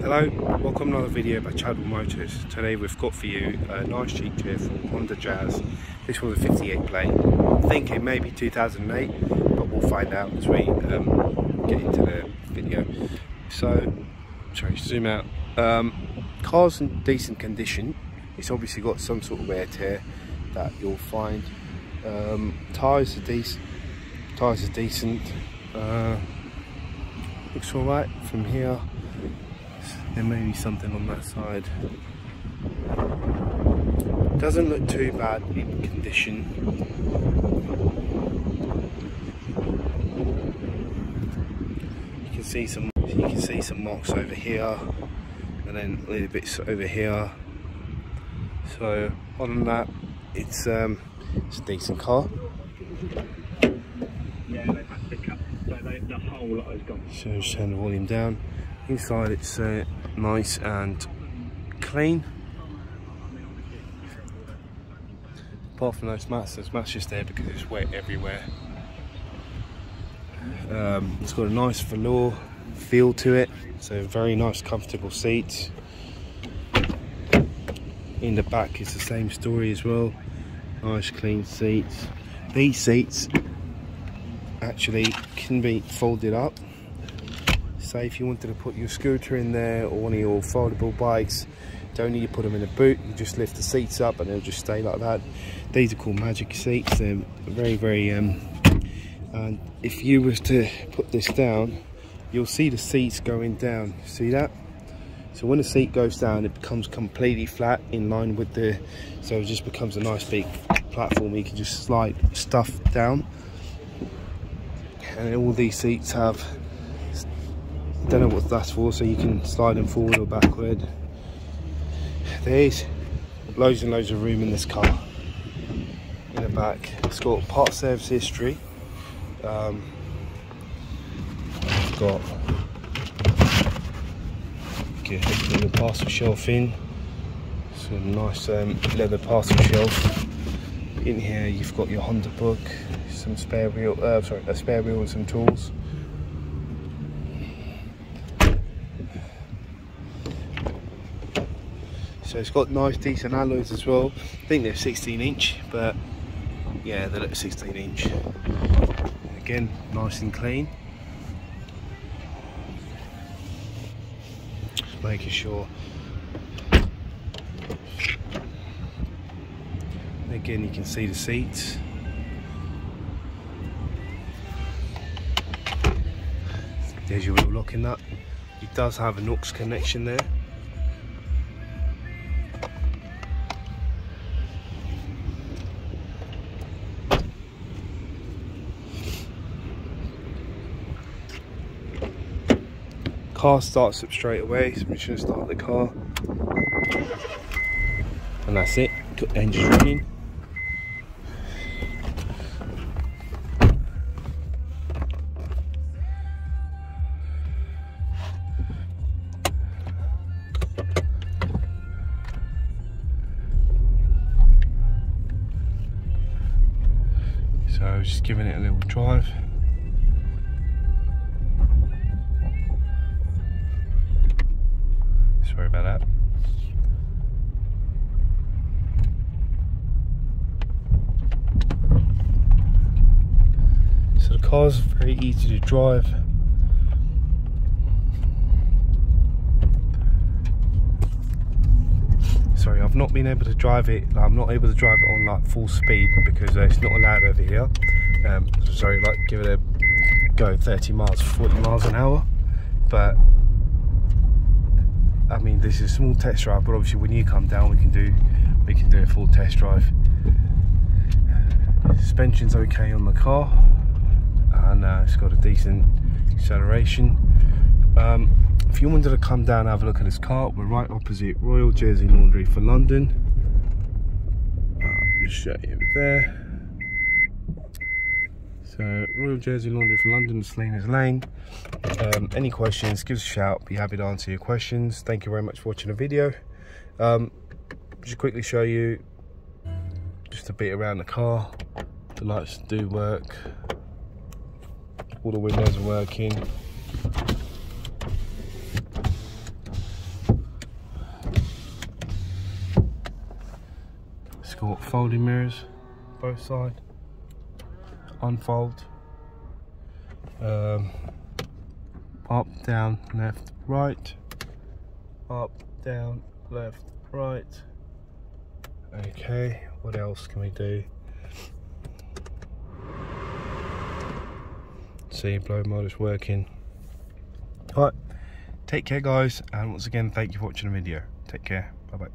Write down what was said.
Hello, welcome to another video by Chadwell Motors. Today we've got for you a nice cheap cheerful Honda Jazz. This was a 58 plate. I'm thinking maybe 2008, but we'll find out as we um, get into the video. So, sorry, zoom out. Um, car's in decent condition. It's obviously got some sort of wear tear that you'll find. Um, tyres are decent. Tyres are decent. Uh, looks alright from here there may be something on that side doesn't look too bad in condition you can see some you can see some marks over here and then a little bits over here so other than that it's um it's a decent car Yeah, they've had to cut. So they, the whole lot has gone. So just turn the volume down. Inside it's uh, nice and clean. Apart from those mats, those mats just there because it's wet everywhere. Um, it's got a nice velour feel to it, so very nice comfortable seats. In the back it's the same story as well. Nice clean seats. These seats actually can be folded up say if you wanted to put your scooter in there or one of your foldable bikes don't need to put them in a boot. You just lift the seats up and they'll just stay like that. These are called magic seats. They're very very um and if you was to put this down you'll see the seats going down. See that? So when the seat goes down it becomes completely flat in line with the so it just becomes a nice big platform you can just slide stuff down. And all these seats have don't know what that's for so you can slide them forward or backward. There's loads and loads of room in this car. In the back it's got part service history. Um, it's got the parcel shelf in. Some nice um, leather parcel shelf. In here you've got your Honda book some spare wheel, uh, sorry, a spare wheel and some tools. So it's got nice decent alloys as well. I think they're 16 inch, but yeah, they look 16 inch. Again, nice and clean. Just making sure. Again, you can see the seats. There's your wheel locking nut. It does have an aux connection there. Car starts up straight away, so we're just gonna start the car. And that's it, got the engine running. So just giving it a little drive. Sorry about that. So the car's very easy to drive. sorry I've not been able to drive it I'm not able to drive it on like full speed because uh, it's not allowed over here um, sorry like give it a go 30 miles 40 miles an hour but I mean this is a small test drive but obviously when you come down we can do we can do a full test drive suspension's okay on the car and uh, it's got a decent acceleration um, if you wanted to come down and have a look at this car, we're right opposite Royal Jersey Laundry for London. Uh, just show you over there. So, Royal Jersey Laundry from London, Slane Lane. Um, any questions, give us a shout. Be happy to answer your questions. Thank you very much for watching the video. Um, just quickly show you just a bit around the car. The lights do work. All the windows are working. It's got folding mirrors, both sides. Unfold. Um, up, down, left, right. Up, down, left, right. Okay, what else can we do? See, blow mode is working. Alright, take care guys, and once again, thank you for watching the video. Take care, bye bye.